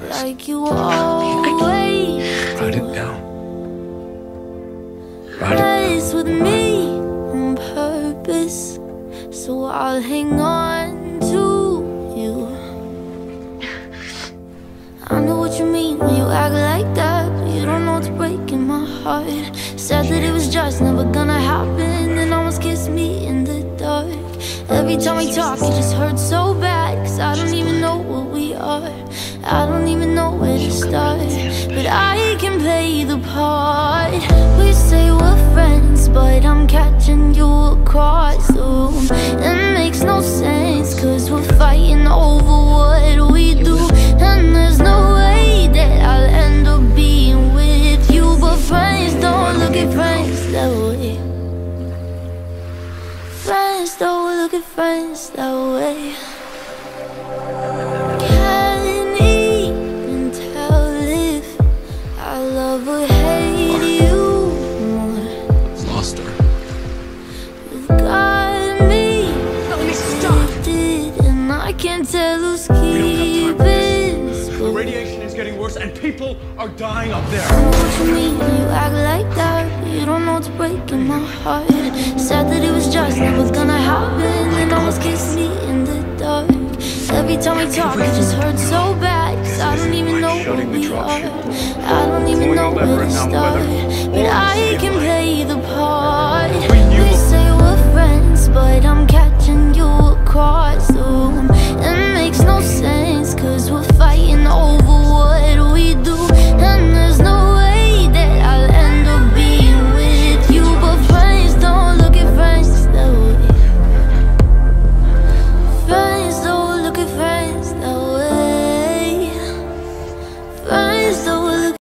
like you always Write it down. Write it with me on purpose, so I'll hang on to you. I know what you mean when you act like that, but you don't know it's breaking my heart. Said that it was just never gonna happen, and almost kissed me in the dark. Every time we talk, it just hurts so bad, cause I don't even know what we are. I don't even know where to start, but I can play the part. We say we're friends, but I'm catching you across the room. It makes no sense, cause we're fighting over what we do. And there's no way that I'll end up being with you. But friends don't look at friends that way. Friends don't look at friends that way. Can't tell who's keeping The radiation is getting worse and people are dying up there. what you mean you act like that, you don't know it's breaking my heart. Said that it was just gonna happen, and almost kissed me in the dark. Every time we talk, it just hurts so bad, cause I don't even know where we are. I don't even know where to start,